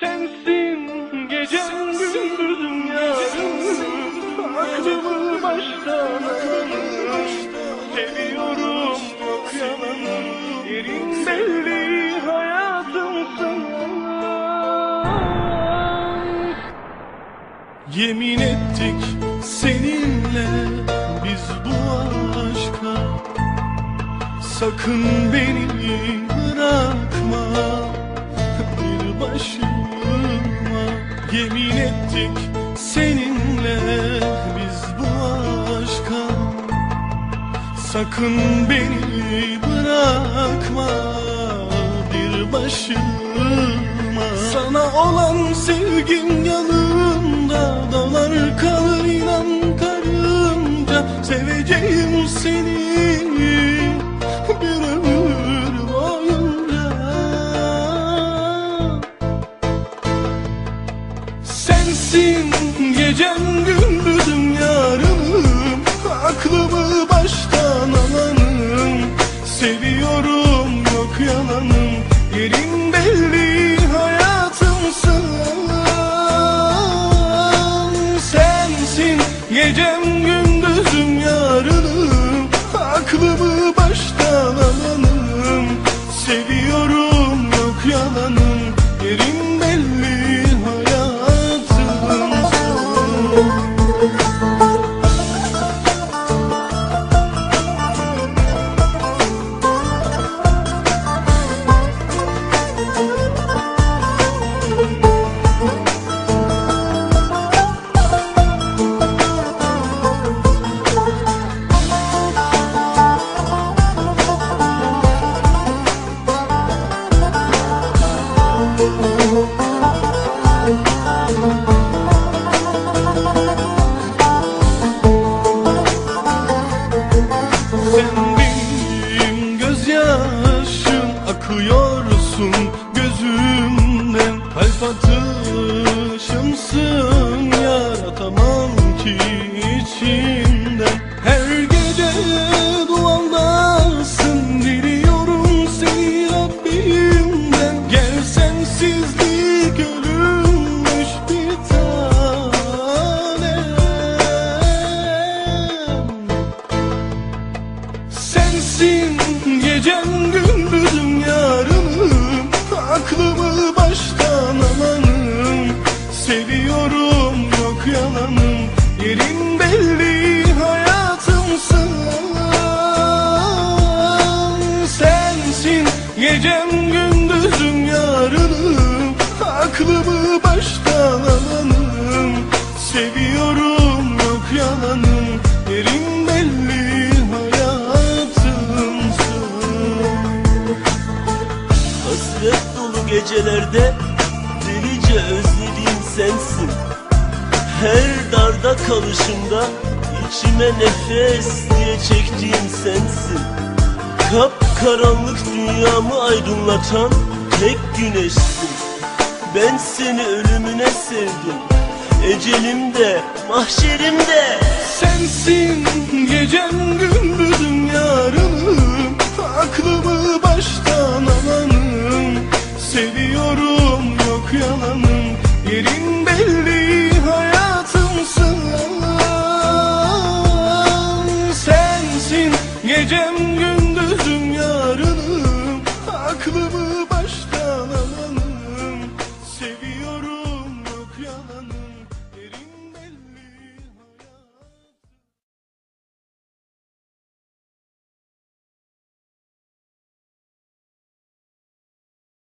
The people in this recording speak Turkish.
Sensin gecem gündüzüm yarım Aklımı baştan Seviyorum yok yalanım Yerin belli hayatımsın Yemin ettik seninle biz bu aşka. Sakın beni bırakma başıma Yemin ettik seninle biz bu aşka. Sakın beni bırakma bir başıma. Sana olan sevgim yanımda Dolar kalır inan karınca. Seveceğim seni Sensin gecem gündüzüm yarınım Aklımı baştan alanım. Seviyorum yok yalanım. Yerin belli hayatımsın Sensin gecem gündüzüm yarınım Aklımı baştan alanım gözümden Kalp atışımsın. Yaratamam ki içimden Her gece duamdasın diliyorum seni Rabbimden. Gel sensizlik ölümmüş bir tanem Sensin gecem gündüzüm yarınım Aklımı baştan alanım Seviyorum yok yalanım Yerin belli hayatımsın Hasret dolu gecelerde delice özlediğim sensin. Her darda kalışımda içime nefes diye çektiğim sensin. Kap karanlık dünyamı aydınlatan tek güneşsin. Ben seni ölümüne sevdim. Ecelimde, mahşerimde. Sensin gecem gündüzüm yarınım Aklımı alanım aklımı